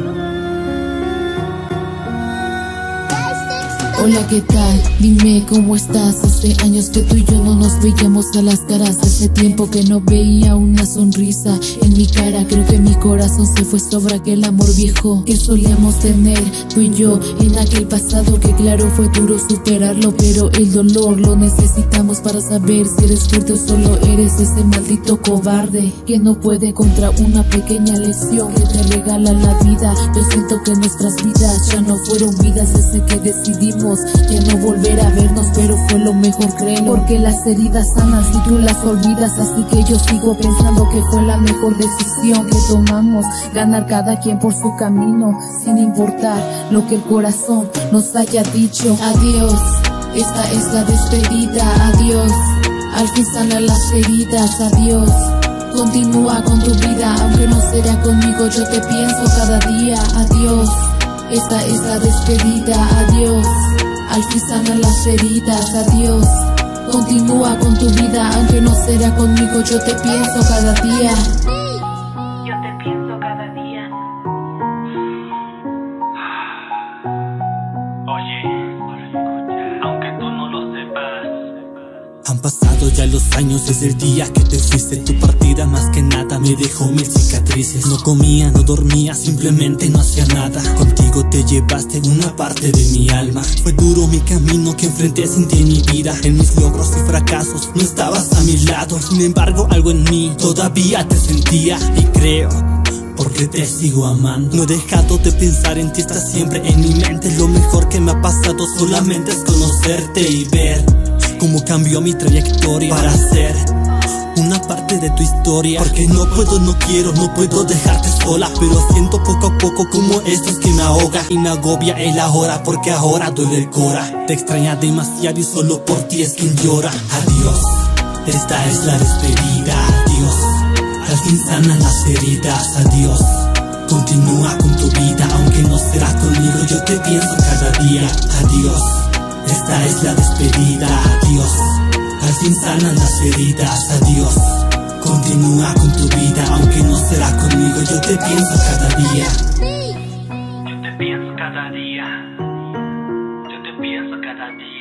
love. Hola, ¿qué tal? Dime cómo estás. Hace años que tú y yo no nos veíamos a las caras. Hace tiempo que no veía una sonrisa en mi cara. Creo que mi corazón se fue sobre aquel amor viejo que solíamos tener tú y yo en aquel pasado que claro fue duro superarlo, pero el dolor lo necesitamos para saber si eres fuerte o solo eres ese maldito cobarde que no puede contra una pequeña lesión que te regala la vida. Yo siento que nuestras vidas ya no fueron vidas desde que decidimos ya no volver a vernos, pero fue lo mejor creo. Porque las heridas sanas y tú las olvidas, así que yo sigo pensando que fue la mejor decisión que tomamos. Ganar cada quien por su camino, sin importar lo que el corazón nos haya dicho. Adiós, esta es la despedida, adiós. Al fin sanan las heridas, adiós. Continúa con tu vida, aunque no será conmigo, yo te pienso cada día, adiós. Esta es la despedida, adiós. Al fin sanan las heridas, adiós. Continúa con tu vida, aunque no será conmigo, yo te pienso cada día. Han pasado ya los años desde el día que te fuiste. Tu partida más que nada me dejó mil cicatrices. No comía, no dormía, simplemente no hacía nada. Contigo te llevaste una parte de mi alma. Fue duro mi camino que enfrenté sin ti en mi vida. En mis logros y fracasos no estabas a mi lado. Sin embargo algo en mí todavía te sentía. Y creo porque te sigo amando. No he dejado de pensar en ti, estás siempre en mi mente. Lo mejor que me ha pasado solamente es conocerte y ver Cómo cambió mi trayectoria para ser una parte de tu historia. Porque no puedo, no quiero, no puedo dejarte sola. Pero siento poco a poco como esto es que me ahoga Y me agobia el ahora porque ahora duele el cora. Te extraña demasiado y solo por ti es quien llora. Adiós, esta es la despedida, adiós al fin sanan las heridas, adiós. Continúa con tu vida, aunque no será conmigo, yo te pienso cada día, adiós. Esta es la despedida, adiós. Al fin sanan las heridas, adiós. Continúa con tu vida, aunque no será conmigo, yo te pienso cada día. Yo te pienso cada día. Yo te pienso cada día.